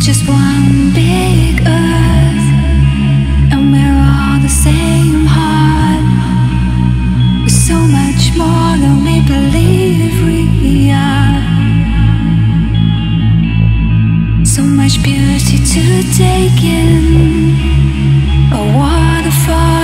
just one big earth, and we're all the same heart. We're so much more than we believe we are. So much beauty to take in, a waterfall.